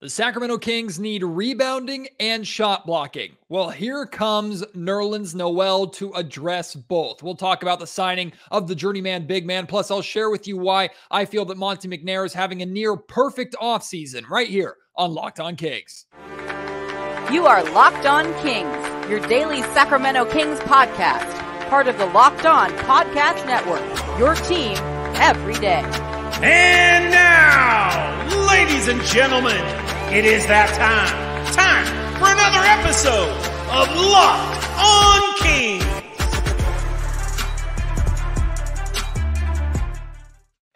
The Sacramento Kings need rebounding and shot blocking. Well, here comes Nerlens Noel to address both. We'll talk about the signing of the journeyman big man. Plus, I'll share with you why I feel that Monte McNair is having a near perfect offseason right here on Locked On Kings. You are Locked On Kings, your daily Sacramento Kings podcast, part of the Locked On Podcast Network, your team every day. And now, ladies and gentlemen, it is that time. Time for another episode of Locked on Kings.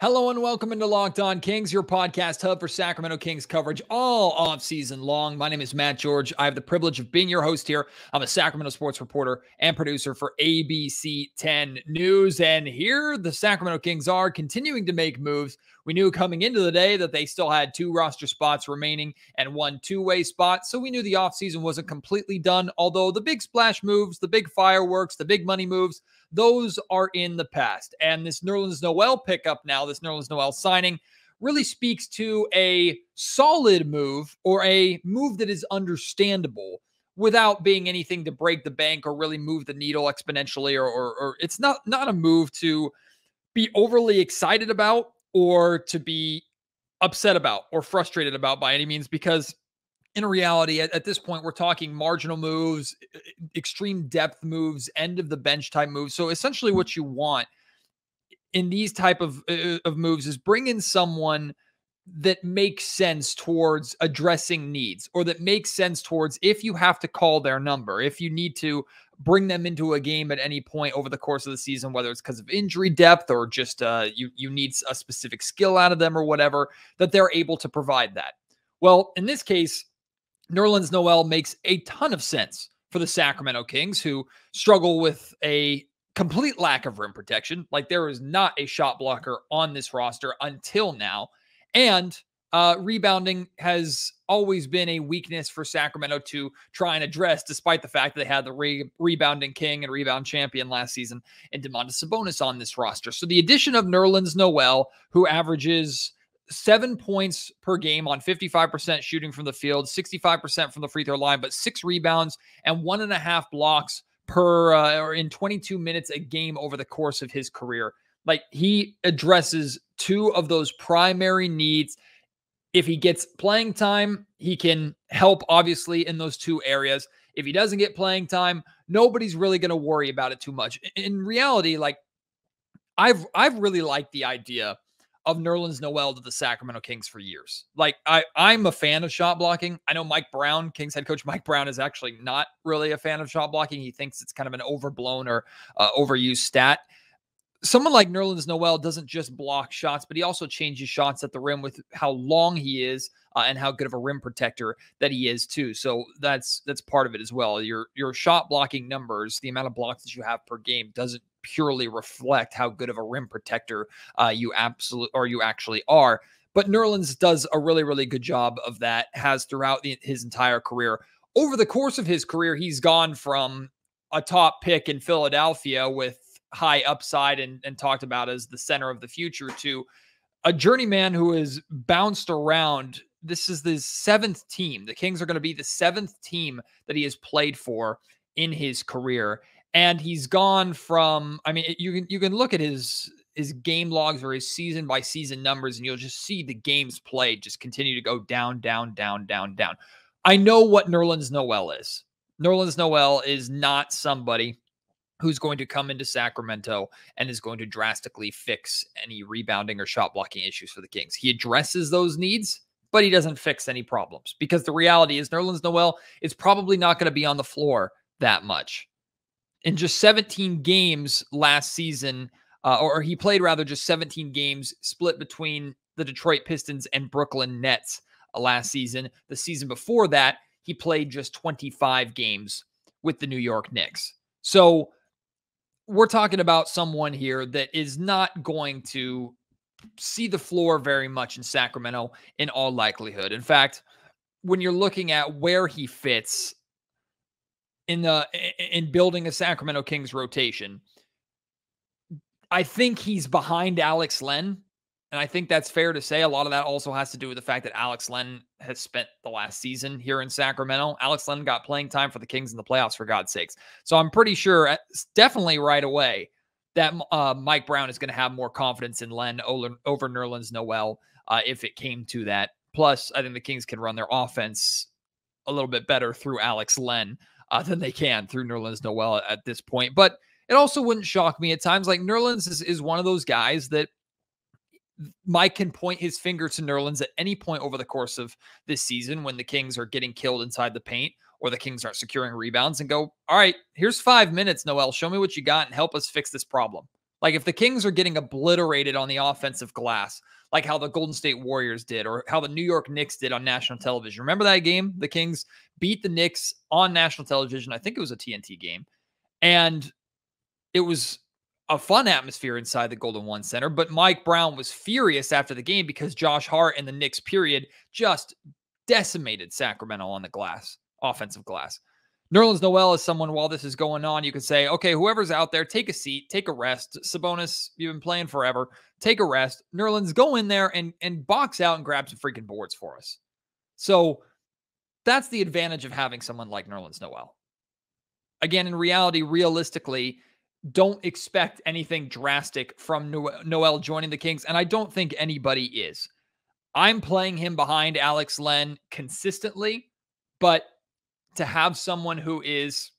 Hello and welcome into Locked On Kings, your podcast hub for Sacramento Kings coverage all off season long. My name is Matt George. I have the privilege of being your host here. I'm a Sacramento sports reporter and producer for ABC 10 News. And here the Sacramento Kings are continuing to make moves. We knew coming into the day that they still had two roster spots remaining and one two way spot. So we knew the offseason wasn't completely done. Although the big splash moves, the big fireworks, the big money moves, those are in the past. And this Nerlens Noel pickup now, this Nerlens Noel signing, really speaks to a solid move or a move that is understandable without being anything to break the bank or really move the needle exponentially or, or, or it's not not a move to be overly excited about or to be upset about or frustrated about by any means because in reality at, at, this point we're talking marginal moves extreme depth moves end of the bench type moves. So essentially what you want in these type of of moves is bring in someone that makes sense towards addressing needs or that makes sense towards if you have to call their number if you need to bring them into a game at any point over the course of the season whether it's because of injury depth or just uh, you you need a specific skill out of them or whatever that they're able to provide that. Well in this case Nerlens Noel makes a ton of sense for the Sacramento Kings, who struggle with a complete lack of rim protection. Like there is not a shot blocker on this roster until now. And uh, rebounding has always been a weakness for Sacramento to try and address, despite the fact that they had the re- rebounding king and rebound champion last season and Domantas Sabonis on this roster. So the addition of Nerlens Noel, who averages seven points per game on 55% shooting from the field, 65% from the free throw line, but six rebounds and one and a half blocks per uh, or in 22 minutes a game over the course of his career. Like he addresses two of those primary needs. If he gets playing time, he can help obviously in those two areas. If he doesn't get playing time, nobody's really going to worry about it too much. In reality, like I've I've really liked the idea of Nerlens Noel to the Sacramento Kings for years. Like I, I'm a fan of shot blocking. I know Mike Brown, Kings head coach Mike Brown, is actually not really a fan of shot blocking. He thinks it's kind of an overblown or uh, overused stat. Someone like Nerlens Noel doesn't just block shots, but he also changes shots at the rim with how long he is uh, and how good of a rim protector that he is too. So that's that's part of it as well. Your your shot blocking numbers, the amount of blocks that you have per game, doesn't purely reflect how good of a rim protector uh, you absolutely or you actually are. But Nerlens does a really, really good job of that, has throughout the, his entire career. Over the course of his career, he's gone from a top pick in Philadelphia with high upside and, and talked about as the center of the future to a journeyman who has bounced around. This is the seventh team. The Kings are going to be the seventh team that he has played for in his career and he's gone from i mean you can you can look at his his game logs or his season by season numbers and you'll just see the games played just continue to go down down down down down. I know what nerlens noel is. Nerlens noel is not somebody who's going to come into Sacramento and is going to drastically fix any rebounding or shot blocking issues for the Kings. He addresses those needs, but he doesn't fix any problems because the reality is Nerlens Noel is probably not going to be on the floor that much in just 17 games last season, uh, or he played rather just 17 games split between the Detroit Pistons and Brooklyn Nets uh, last season. The season before that, he played just 25 games with the New York Knicks. So we're talking about someone here that is not going to see the floor very much in Sacramento in all likelihood. In fact, when you're looking at where he fits in the in building a Sacramento Kings rotation. I think he's behind Alex Len. And I think that's fair to say. A lot of that also has to do with the fact that Alex Len has spent the last season here in Sacramento. Alex Len got playing time for the Kings in the playoffs, for God's sakes. So I'm pretty sure, uh, definitely right away, that uh, Mike Brown is going to have more confidence in Len over, Nerlens Noel uh, if it came to that. Plus, I think the Kings can run their offense a little bit better through Alex Len uh, than they can through Nerlens Noel at this point. But it also wouldn't shock me at times. Like Nerlens is, is one of those guys that Mike can point his finger to Nerlens at any point over the course of this season when the Kings are getting killed inside the paint or the Kings aren't securing rebounds and go, all right, here's five minutes, Noel. Show me what you got and help us fix this problem. Like if the Kings are getting obliterated on the offensive glass, like how the Golden State Warriors did or how the New York Knicks did on national television. Remember that game? The Kings beat the Knicks on national television. I think it was a TNT game. And it was a fun atmosphere inside the Golden One Center, but Mike Brown was furious after the game because Josh Hart and the Knicks period just decimated Sacramento on the glass, offensive glass. Nerlens Noel is someone while this is going on, you could say, okay, whoever's out there, take a seat, take a rest. Sabonis, you've been playing forever. Take a rest. Nerlens, go in there and and box out and grab some freaking boards for us. So that's the advantage of having someone like Nerlens Noel. Again, in reality, realistically, don't expect anything drastic from Noel joining the Kings, and I don't think anybody is. I'm playing him behind Alex Len consistently, but to have someone who is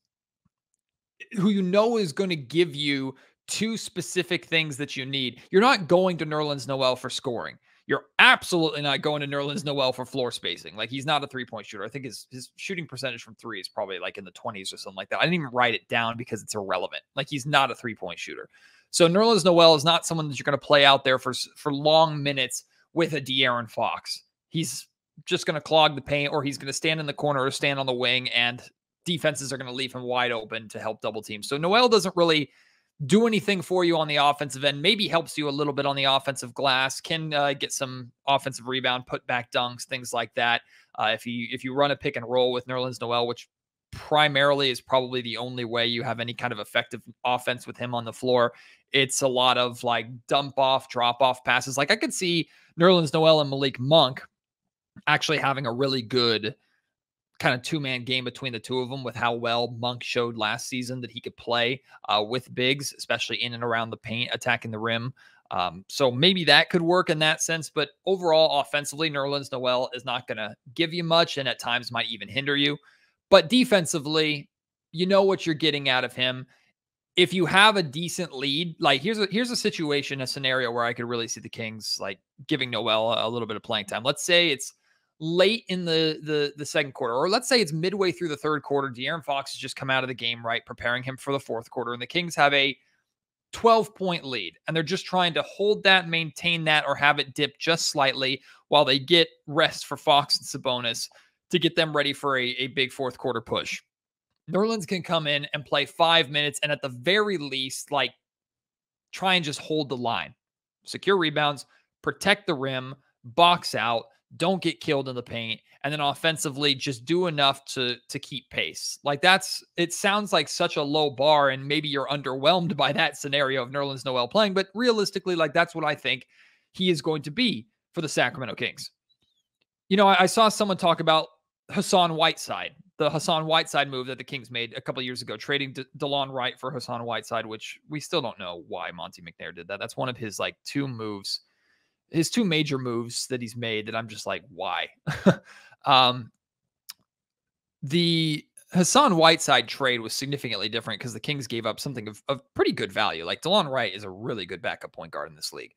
who you know is going to give you two specific things that you need. You're not going to Nerlens Noel for scoring. You're absolutely not going to Nerlens Noel for floor spacing. Like he's not a three point shooter. I think his his shooting percentage from three is probably like in the 20s or something like that. I didn't even write it down because it's irrelevant. Like he's not a three point shooter. So Nerlens Noel is not someone that you're going to play out there for for long minutes with a De'Aaron Fox. He's just going to clog the paint or he's going to stand in the corner or stand on the wing and defenses are going to leave him wide open to help double team. So Noel doesn't really do anything for you on the offensive end, maybe helps you a little bit on the offensive glass, can uh, get some offensive rebound, put back dunks, things like that. Uh, if you if you run a pick and roll with Nerlens Noel, which primarily is probably the only way you have any kind of effective offense with him on the floor, it's a lot of like dump off, drop off passes. Like I could see Nerlens Noel and Malik Monk actually having a really good kind of two man game between the two of them with how well Monk showed last season that he could play uh, with bigs, especially in and around the paint, attacking the rim. Um, so maybe that could work in that sense. But overall, offensively, Nerlens Noel is not going to give you much and at times might even hinder you. But defensively, you know what you're getting out of him. If you have a decent lead, like here's a here's a situation, a scenario where I could really see the Kings like giving Noel a, a little bit of playing time. Let's say it's late in the the the second quarter, or let's say it's midway through the third quarter. De'Aaron Fox has just come out of the game, right, preparing him for the fourth quarter, and the Kings have a 12 point lead, and they're just trying to hold that, maintain that, or have it dip just slightly while they get rest for Fox and Sabonis to get them ready for a, a big fourth quarter push. Nerlens can come in and play five minutes, and at the very least, like try and just hold the line, secure rebounds, protect the rim, box out don't get killed in the paint, and then offensively just do enough to to keep pace. Like that's it sounds like such a low bar, and maybe you're underwhelmed by that scenario of Nerlens Noel playing, but realistically, like that's what I think he is going to be for the Sacramento Kings. You know, I, I saw someone talk about Hassan Whiteside, the Hassan Whiteside move that the Kings made a couple years ago, trading De- DeLon Wright for Hassan Whiteside, which we still don't know why Monte McNair did that. That's one of his like two moves his two major moves that he's made that I'm just like, why? um, the Hassan Whiteside trade was significantly different because the Kings gave up something of, of pretty good value. Like DeLon Wright is a really good backup point guard in this league.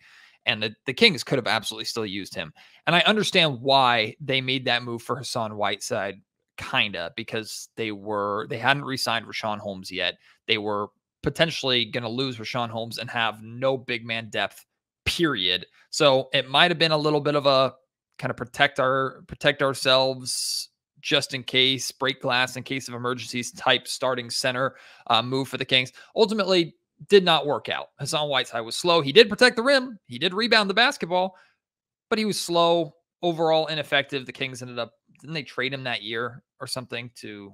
And the, the Kings could have absolutely still used him. And I understand why they made that move for Hassan Whiteside, kinda, because they were they hadn't re-signed Richaun Holmes yet. They were potentially going to lose Richaun Holmes and have no big man depth period. So it might have been a little bit of a kind of protect our protect ourselves just in case, break glass in case of emergencies type starting center uh, move for the Kings. Ultimately, did not work out. Hassan Whiteside was slow. He did protect the rim. He did rebound the basketball, but he was slow, overall ineffective. The Kings ended up didn't they trade him that year or something to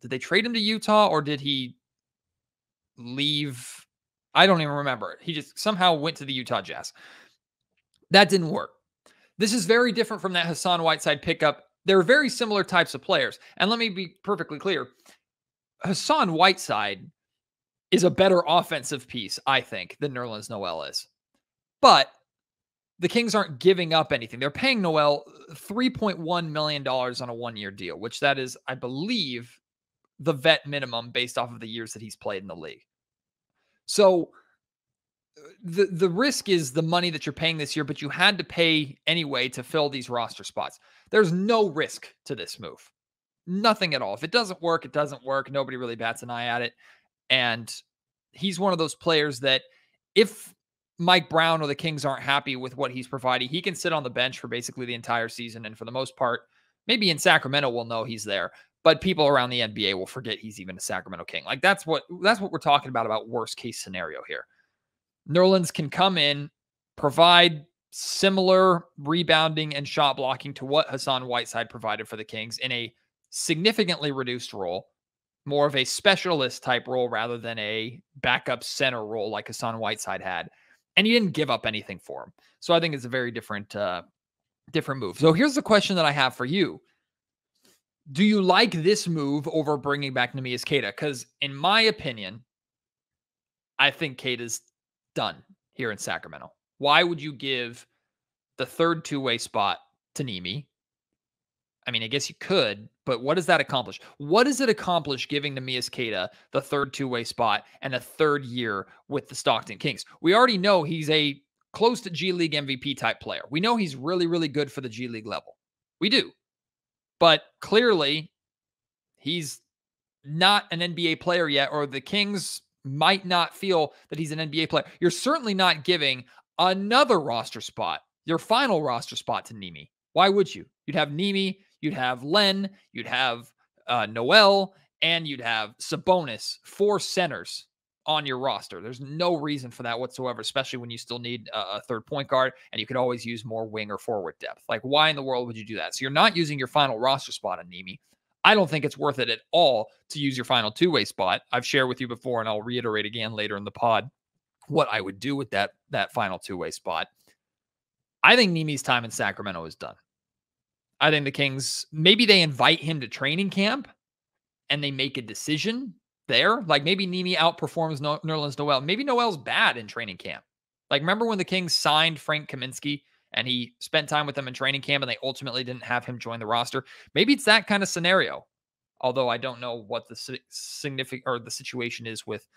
did they trade him to Utah or did he leave I don't even remember. He just somehow went to the Utah Jazz. That didn't work. This is very different from that Hassan Whiteside pickup. They're very similar types of players. And let me be perfectly clear Hassan Whiteside is a better offensive piece, I think, than Nerlens Noel is. But the Kings aren't giving up anything. They're paying Noel $3.1 million on a one year deal, which that is, I believe, the vet minimum based off of the years that he's played in the league. So the the risk is the money that you're paying this year, but you had to pay anyway to fill these roster spots. There's no risk to this move. Nothing at all. If it doesn't work, it doesn't work. Nobody really bats an eye at it. And he's one of those players that if Mike Brown or the Kings aren't happy with what he's providing, he can sit on the bench for basically the entire season. And for the most part, maybe in Sacramento, we'll know he's there. But people around the NBA will forget he's even a Sacramento King. Like that's what that's what we're talking about about worst case scenario here. Nerlens can come in, provide similar rebounding and shot blocking to what Hassan Whiteside provided for the Kings in a significantly reduced role, more of a specialist type role rather than a backup center role like Hassan Whiteside had and he didn't give up anything for him. So I think it's a very different uh different move. So here's the question that I have for you. Do you like this move over bringing back Neemias Queta? Because in my opinion, I think Queta's done here in Sacramento. Why would you give the third two-way spot to Nimi I mean, I guess you could, but what does that accomplish? What does it accomplish giving Neemias Queta the third two-way spot and a third year with the Stockton Kings? We already know he's a close to G League MVP type player. We know he's really, really good for the G League level. We do. But clearly, he's not an NBA player yet, or the Kings might not feel that he's an NBA player. You're certainly not giving another roster spot, your final roster spot to Nimi. Why would you? You'd have Nimi You'd have Len, you'd have uh, Noel, and you'd have Sabonis, four centers on your roster. There's no reason for that whatsoever, especially when you still need a, a, third point guard and you could always use more wing or forward depth. Like, why in the world would you do that? So you're not using your final roster spot on Nimi. I don't think it's worth it at all to use your final two way spot. I've shared with you before, and I'll reiterate again later in the pod what I would do with that that final two way spot. I think Nimi's time in Sacramento is done. I think the Kings maybe they invite him to training camp and they make a decision there. Like maybe Nimi outperforms no- Nerlens Noel. Maybe Noel's bad in training camp. Like remember when the Kings signed Frank Kaminsky and he spent time with them in training camp and they ultimately didn't have him join the roster? Maybe it's that kind of scenario. Although I don't know what the significant or the situation is with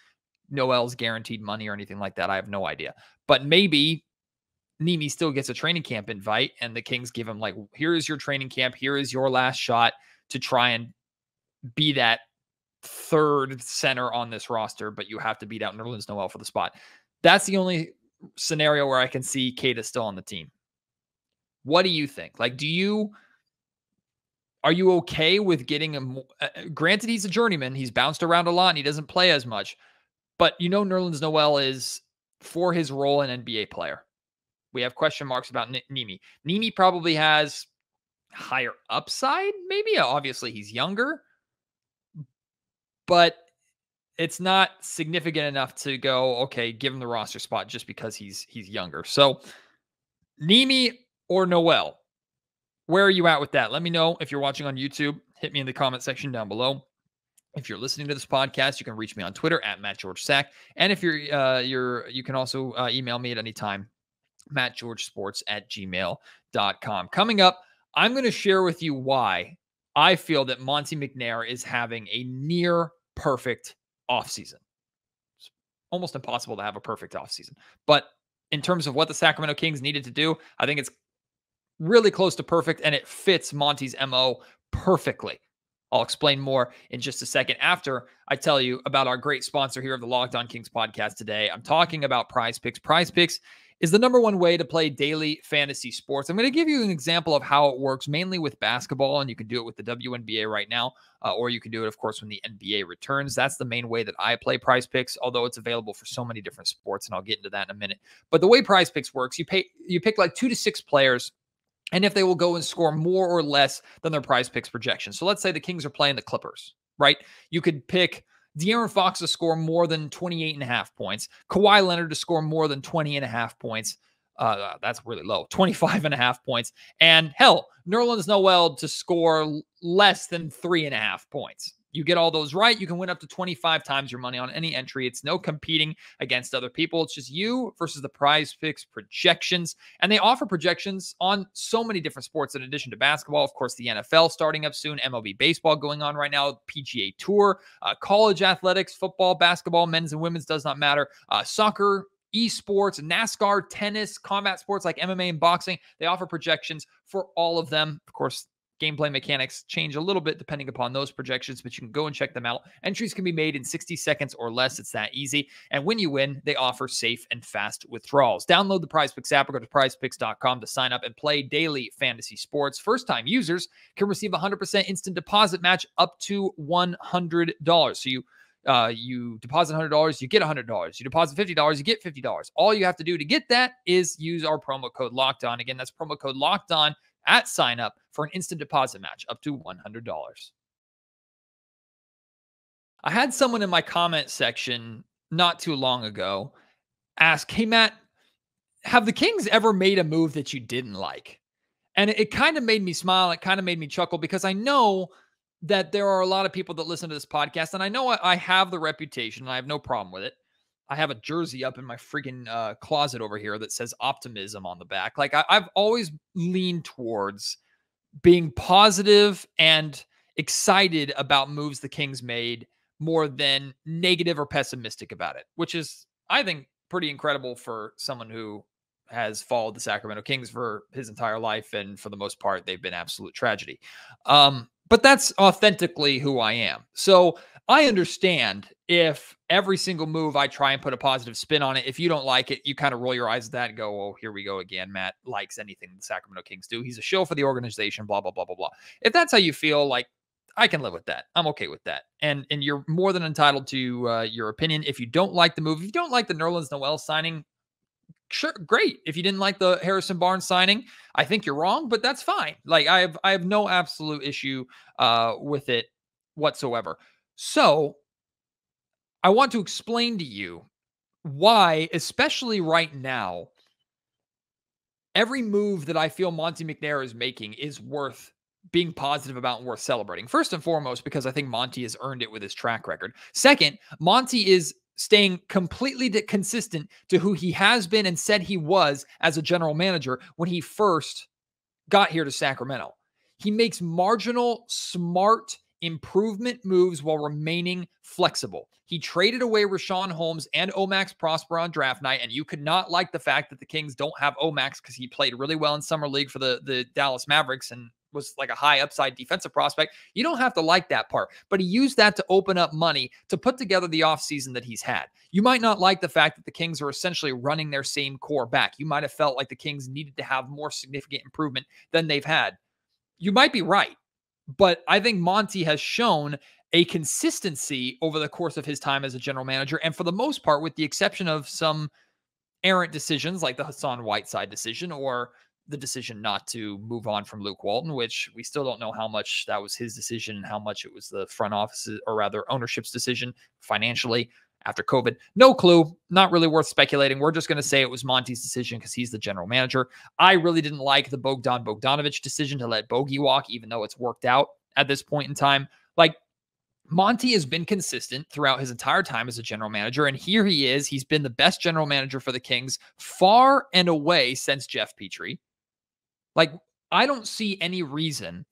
Noel's guaranteed money or anything like that. I have no idea. But maybe Nimi still gets a training camp invite, and the Kings give him like, here is your training camp, here is your last shot to try and be that third center on this roster, but you have to beat out Nerlens Noel for the spot. That's the only scenario where I can see Queta still on the team. What do you think? Like, do you are you okay with getting him? Uh, granted, he's a journeyman. He's bounced around a lot and he doesn't play as much, but you know Nerlens Noel is for his role an NBA player. We have question marks about N- Nimi. Nimi probably has higher upside, maybe. Obviously, he's younger, but it's not significant enough to go, okay, give him the roster spot just because he's he's younger. So Nimi or Noel, where are you at with that? Let me know if you're watching on YouTube. Hit me in the comment section down below. If you're listening to this podcast, you can reach me on Twitter at Matt George Sack. And if you're uh, you're you can also uh, email me at any time mattgeorgesports at gmail.com. Coming up, I'm going to share with you why I feel that Monte McNair is having a near perfect offseason. It's almost impossible to have a perfect offseason. But in terms of what the Sacramento Kings needed to do, I think it's really close to perfect and it fits Monte's MO perfectly. I'll explain more in just a second after I tell you about our great sponsor here of the Locked On Kings podcast today. I'm talking about Prize Picks. Prize Picks is the number one way to play daily fantasy sports. I'm going to give you an example of how it works, mainly with basketball, and you can do it with the WNBA right now, uh, or you can do it, of course, when the NBA returns. That's the main way that I play Prize Picks, although it's available for so many different sports, and I'll get into that in a minute. But the way Prize Picks works, you pay you pick like two to six players and if they will go and score more or less than their prize picks projection. So let's say the Kings are playing the Clippers, right? You could pick De'Aaron Fox to score more than 28 and a half points, Kawhi Leonard to score more than 20 and a half points, Uh, that's really low, 25 and a half points. And hell, Nerlens Noel to score less than three and a half points. You get all those right, you can win up to 25 times your money on any entry. It's no competing against other people. It's just you versus the prize picks projections. And they offer projections on so many different sports in addition to basketball. Of course, the NFL starting up soon, MLB baseball going on right now, PGA Tour, uh, college athletics, football, basketball, men's and women's does not matter, uh, soccer, esports, NASCAR, tennis, combat sports like MMA and boxing. They offer projections for all of them. Of course, gameplay mechanics change a little bit depending upon those projections, but you can go and check them out. Entries can be made in 60 seconds or less. It's that easy. And when you win, they offer safe and fast withdrawals. Download the Prize Picks app or go to prizepicks.com to sign up and play daily fantasy sports. First time users can receive 100% instant deposit match up to $100. So you uh, you deposit $100, you get $100. You deposit $50, you get $50. All you have to do to get that is use our promo code locked on. Again, that's promo code locked on at sign up for an instant deposit match up to $100. I had someone in my comment section not too long ago ask, Hey, Matt, have the Kings ever made a move that you didn't like? And it, it kind of made me smile. It kind of made me chuckle because I know that there are a lot of people that listen to this podcast, and I know I, I have the reputation, and I have no problem with it. I have a jersey up in my freaking uh, closet over here that says optimism on the back. Like I, I've always leaned towards being positive and excited about moves the Kings made more than negative or pessimistic about it, which is, I think, pretty incredible for someone who has followed the Sacramento Kings for his entire life. And for the most part, they've been absolute tragedy. Um, but that's authentically who I am. So I understand if every single move I try and put a positive spin on it, if you don't like it, you kind of roll your eyes at that and go, oh, here we go again. Matt likes anything the Sacramento Kings do. He's a show for the organization, blah, blah, blah, blah, blah. If that's how you feel, like I can live with that. I'm okay with that. And and you're more than entitled to uh, your opinion. If you don't like the move, if you don't like the Nerlens Noel signing, sure, great. If you didn't like the Harrison Barnes signing, I think you're wrong, but that's fine. Like I have I have no absolute issue uh, with it whatsoever. So I want to explain to you why, especially right now, every move that I feel Monte McNair is making is worth being positive about and worth celebrating. First and foremost, because I think Monte has earned it with his track record. Second, Monte is staying completely consistent to who he has been and said he was as a general manager when he first got here to Sacramento. He makes marginal, smart improvement moves while remaining flexible. He traded away Richaun Holmes and Omax Prosper on draft night, and you could not like the fact that the Kings don't have Omax because he played really well in summer league for the, the Dallas Mavericks and was like a high upside defensive prospect. You don't have to like that part, but he used that to open up money to put together the offseason that he's had. You might not like the fact that the Kings are essentially running their same core back. You might have felt like the Kings needed to have more significant improvement than they've had. You might be right. But I think Monte has shown a consistency over the course of his time as a general manager. And for the most part, with the exception of some errant decisions like the Hassan Whiteside decision or the decision not to move on from Luke Walton, which we still don't know how much that was his decision and how much it was the front office or rather ownership's decision financially after COVID. No clue. Not really worth speculating. We're just going to say it was Monte's decision because he's the general manager. I really didn't like the Bogdan Bogdanovich decision to let Bogey walk, even though it's worked out at this point in time. Like, Monte has been consistent throughout his entire time as a general manager. And here he is. He's been the best general manager for the Kings far and away since Geoff Petrie. Like, I don't see any reason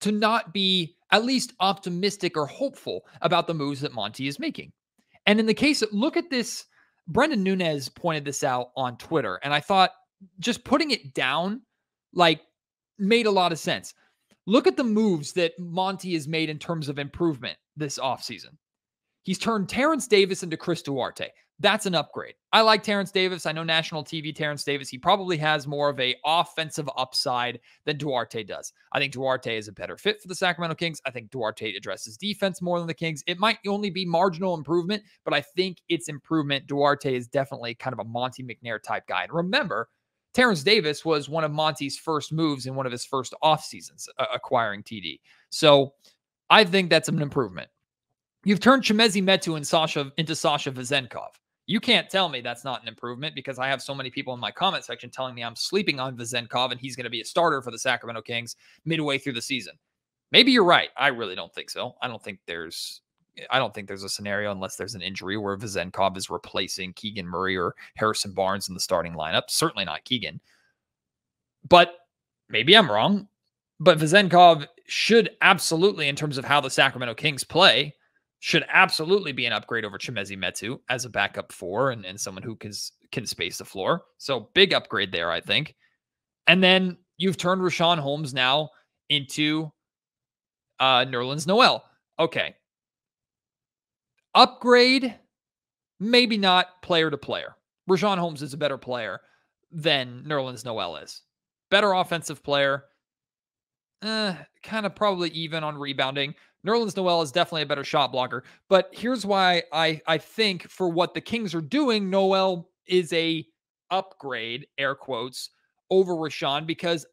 to not be at least optimistic or hopeful about the moves that Monte is making. And in the case, look at this. Brendan Nunez pointed this out on Twitter, and I thought just putting it down like made a lot of sense. Look at the moves that Monte has made in terms of improvement this offseason. He's turned Terrence Davis into Chris Duarte. That's an upgrade. I like Terrence Davis. I know national TV Terrence Davis. He probably has more of a offensive upside than Duarte does. I think Duarte is a better fit for the Sacramento Kings. I think Duarte addresses defense more than the Kings. It might only be marginal improvement, but I think it's improvement. Duarte is definitely kind of a Monte McNair type guy. And remember, Terrence Davis was one of Monte's first moves in one of his first off seasons uh, acquiring TD. So I think that's an improvement. You've turned Chimezie Metu and Sasha into Sasha Vezenkov. You can't tell me that's not an improvement because I have so many people in my comment section telling me I'm sleeping on Vezenkov and he's going to be a starter for the Sacramento Kings midway through the season. Maybe you're right. I really don't think so. I don't think there's I don't think there's a scenario unless there's an injury where Vezenkov is replacing Keegan Murray or Harrison Barnes in the starting lineup. Certainly not Keegan. But maybe I'm wrong. But Vezenkov should absolutely, in terms of how the Sacramento Kings play, should absolutely be an upgrade over Chimezie Metu as a backup four and, and someone who can, can space the floor. So big upgrade there, I think. And then you've turned Richaun Holmes now into uh, Nerlens Noel. Okay. Upgrade, maybe not player to player. Richaun Holmes is a better player than Nerlens Noel is. Better offensive player. Eh, kind of probably even on rebounding. Nerlens Noel is definitely a better shot blocker. But here's why I, I think for what the Kings are doing, Noel is a upgrade, air quotes, over Richaun because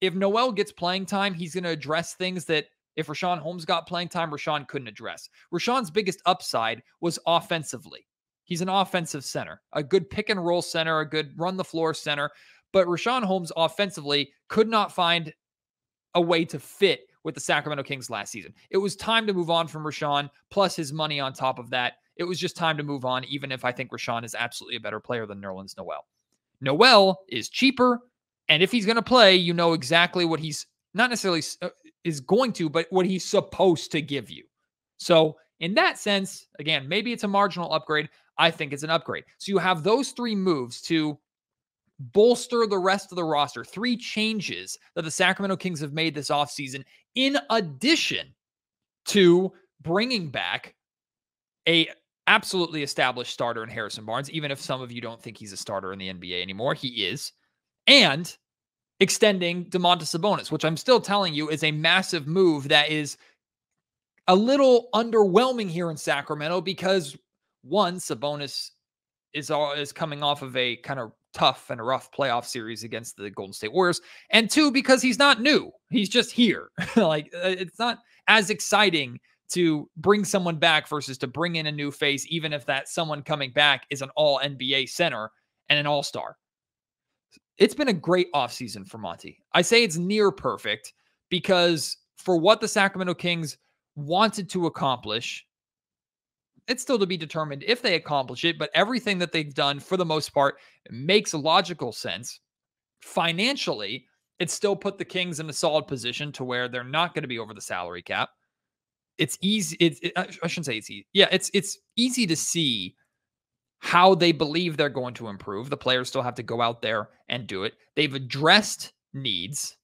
if Noel gets playing time, he's going to address things that if Richaun Holmes got playing time, Richaun couldn't address. Richaun's biggest upside was offensively. He's an offensive center, a good pick and roll center, a good run the floor center. But Richaun Holmes offensively could not find a way to fit with the Sacramento Kings last season. It was time to move on from Richaun, plus his money on top of that. It was just time to move on, even if I think Richaun is absolutely a better player than Nerlens Noel. Noel is cheaper. And if he's going to play, you know exactly what he's not necessarily uh, is going to, but what he's supposed to give you. So, in that sense, again, maybe it's a marginal upgrade. I think it's an upgrade. So, you have those three moves to bolster the rest of the roster. Three changes that the Sacramento Kings have made this offseason, in addition to bringing back a absolutely established starter in Harrison Barnes, even if some of you don't think he's a starter in the NBA anymore. He is. And extending Domantas Sabonis, which I'm still telling you is a massive move that is a little underwhelming here in Sacramento because one, Sabonis is all, is coming off of a kind of tough and a rough playoff series against the Golden State Warriors, and two because he's not new, he's just here. like uh, it's not as exciting to bring someone back versus to bring in a new face, even if that someone coming back is an All NBA center and an All Star it's been a great offseason for Monte. I say it's near perfect because for what the Sacramento Kings wanted to accomplish, it's still to be determined if they accomplish it, but everything that they've done for the most part makes logical sense. Financially, it still put the Kings in a solid position to where they're not going to be over the salary cap. It's easy. It's, it, I shouldn't say it's easy. Yeah, it's it's easy to see how they believe they're going to improve. The players still have to go out there and do it. They've addressed needs.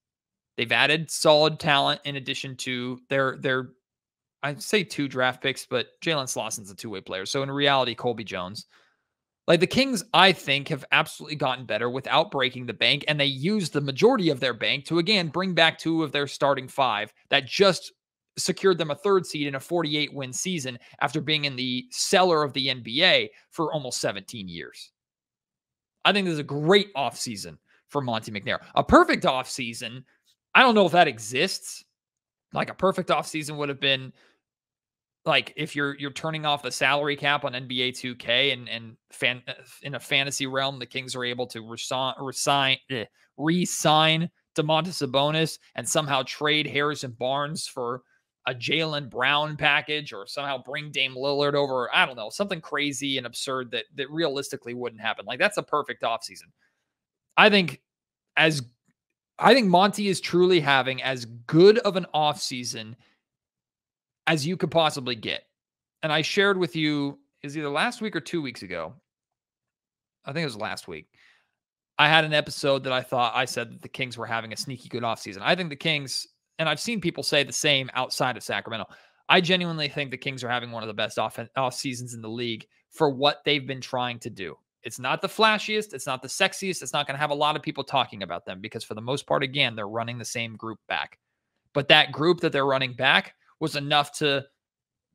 They've added solid talent in addition to their their I'd say two draft picks, but Jalen Slawson's a two-way player. So in reality, Colby Jones. Like the Kings, I think, have absolutely gotten better without breaking the bank, and they used the majority of their bank to again bring back two of their starting five that just secured them a third seed in a 48 win season after being in the cellar of the NBA for almost 17 years. I think this is a great offseason for Monte McNair. A perfect offseason, I don't know if that exists. Like a perfect offseason would have been like if you're you're turning off the salary cap on NBA 2K and and fan in a fantasy realm, the Kings are able to resign resign eh, re-sign Domantas Sabonis and somehow trade Harrison Barnes for a Jaylen Brown package or somehow bring Dame Lillard over. I don't know, something crazy and absurd that that realistically wouldn't happen. Like that's a perfect offseason. I think as I think Monte is truly having as good of an offseason as you could possibly get. And I shared with you is either last week or two weeks ago. I think it was last week. I had an episode that I thought I said that the Kings were having a sneaky good offseason. I think the Kings and I've seen people say the same outside of Sacramento. I genuinely think the Kings are having one of the best off, off seasons in the league for what they've been trying to do. It's not the flashiest, it's not the sexiest, it's not going to have a lot of people talking about them because for the most part, again, they're running the same group back. But that group that they're running back was enough to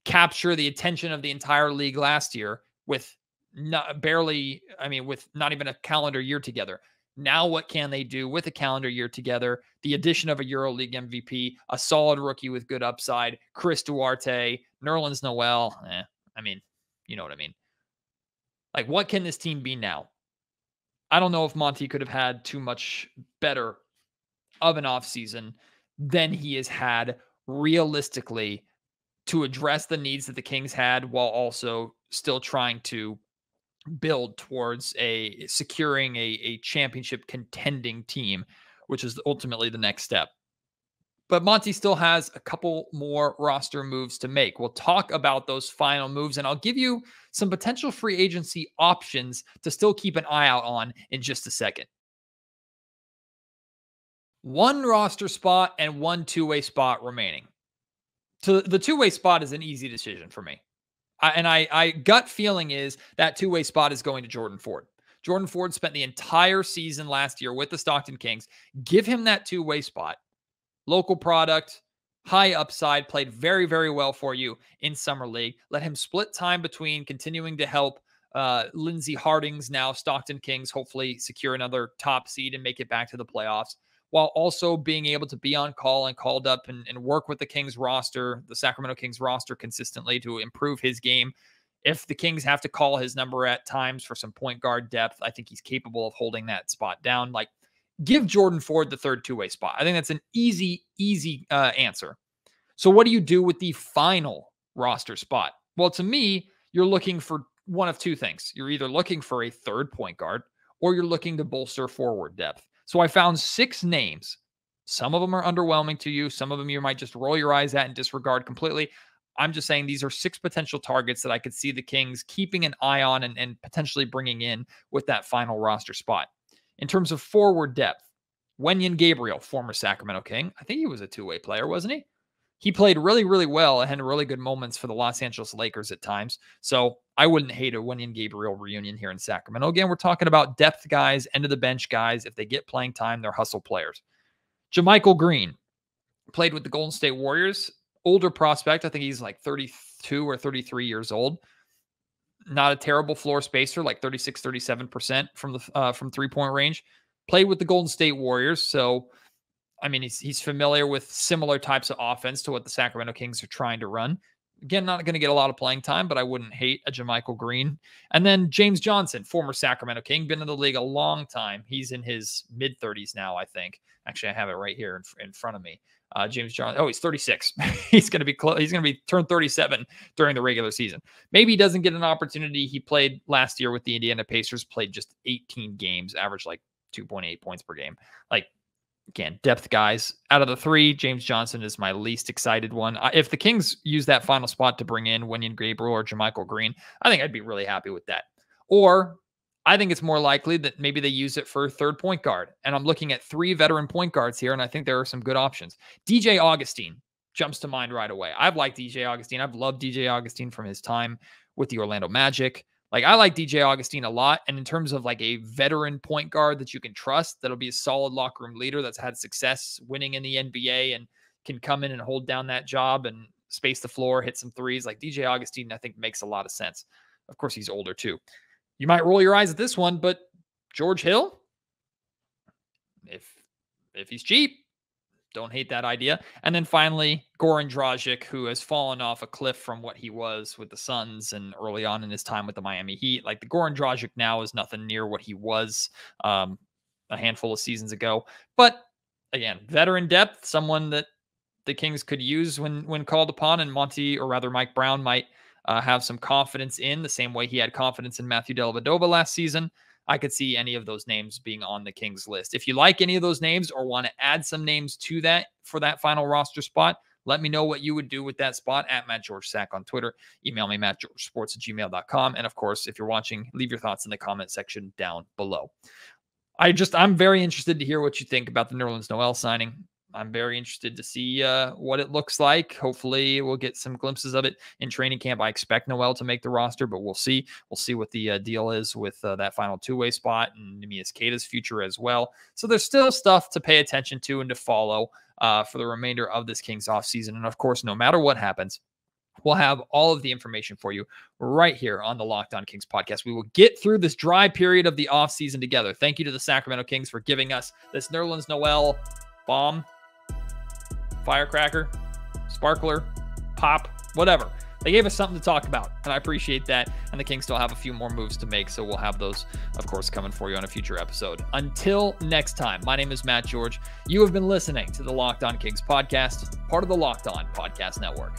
capture the attention of the entire league last year with not barely, I mean, with not even a calendar year together. Now, what can they do with a calendar year together? The addition of a EuroLeague MVP, a solid rookie with good upside, Chris Duarte, Nerlens Noel. Eh, I mean, you know what I mean. Like, what can this team be now? I don't know if Monte could have had too much better of an offseason than he has had realistically to address the needs that the Kings had while also still trying to build towards a securing a, a championship contending team, which is ultimately the next step. But Monte still has a couple more roster moves to make. We'll talk about those final moves, and I'll give you some potential free agency options to still keep an eye out on in just a second. One roster spot and one two way spot remaining. So the two way spot is an easy decision for me. I, and I, I gut feeling is that two way spot is going to Jordan Ford. Jordan Ford spent the entire season last year with the Stockton Kings. Give him that two way spot local product, high upside, played very, very well for you in Summer League. Let him split time between continuing to help uh, Lindsey Harding's now Stockton Kings hopefully secure another top seed and make it back to the playoffs, while also being able to be on call and called up and, and work with the Kings roster, the Sacramento Kings roster consistently to improve his game. If the Kings have to call his number at times for some point guard depth, I think he's capable of holding that spot down. Like give Jordan Ford the third two way spot. I think that's an easy, easy uh, answer. So, what do you do with the final roster spot? Well, to me, you're looking for one of two things. You're either looking for a third point guard or you're looking to bolster forward depth. So, I found six names. Some of them are underwhelming to you, some of them you might just roll your eyes at and disregard completely. I'm just saying these are six potential targets that I could see the Kings keeping an eye on and, and potentially bringing in with that final roster spot. In terms of forward depth, Wenyen Gabriel, former Sacramento King, I think he was a two way player, wasn't he? He played really, really well and had really good moments for the Los Angeles Lakers at times. So I wouldn't hate a Wenyen Gabriel reunion here in Sacramento. Again, we're talking about depth guys, end of the bench guys. If they get playing time, they're hustle players. JaMychal Green played with the Golden State Warriors. Older prospect. I think he's like 32 or 33 years old not a terrible floor spacer, like 36, 37% from the uh, from three point range. Played with the Golden State Warriors, so I mean he's he's familiar with similar types of offense to what the Sacramento Kings are trying to run. Again, not going to get a lot of playing time, but I wouldn't hate a JaMychal Green. And then James Johnson, former Sacramento King, been in the league a long time. He's in his mid 30s now, I think. Actually, I have it right here in, in front of me. Uh, James John. Oh, he's 36. he's going to be close. He's going to be turned 37 during the regular season. Maybe he doesn't get an opportunity. He played last year with the Indiana Pacers. Played just 18 games, averaged like 2.8 points per game. Like again, depth guys. Out of the three, James Johnson is my least excited one. If the Kings use that final spot to bring in Wenyen Gabriel or JaMychal Green, I think I'd be really happy with that. Or I think it's more likely that maybe they use it for third point guard. And I'm looking at three veteran point guards here, and I think there are some good options. DJ Augustin jumps to mind right away. I've liked DJ Augustin. I've loved DJ Augustin from his time with the Orlando Magic. Like I like DJ Augustin a lot. And in terms of like a veteran point guard that you can trust, that'll be a solid locker room leader that's had success winning in the NBA and can come in and hold down that job and space the floor, hit some threes. Like DJ Augustin, I think makes a lot of sense. Of course, he's older too. You might roll your eyes at this one, but George Hill, if if he's cheap, don't hate that idea. And then finally, Goran Dragic, who has fallen off a cliff from what he was with the Suns and early on in his time with the Miami Heat. Like the Goran Dragic now is nothing near what he was um, a handful of seasons ago. But again, veteran depth, someone that the Kings could use when when called upon, and Monte, or rather Mike Brown, might uh, have some confidence in the same way he had confidence in Matthew Dellavedova last season. I could see any of those names being on the Kings list. If you like any of those names or want to add some names to that for that final roster spot, let me know what you would do with that spot at Matt George Sack on Twitter. Email me, mattgeorgesports at gmail.com. And of course, if you're watching, leave your thoughts in the comment section down below. I just, I'm very interested to hear what you think about the Nerlens Noel signing. I'm very interested to see uh, what it looks like. Hopefully, we'll get some glimpses of it in training camp. I expect Noel to make the roster, but we'll see. We'll see what the uh, deal is with uh, that final two way spot and Neemias Queta's future as well. So there's still stuff to pay attention to and to follow uh, for the remainder of this Kings offseason. And of course, no matter what happens, We'll have all of the information for you right here on the Locked On Kings podcast. We will get through this dry period of the offseason together. Thank you to the Sacramento Kings for giving us this Nerlens Noel bomb firecracker, sparkler, pop, whatever. they gave us something to talk about, and I appreciate that. And the Kings still have a few more moves to make, so we'll have those, of course, coming for you on a future episode. Until next time, my name is Matt George. You have been listening to the Locked On Kings podcast, part of the Locked On Podcast Network.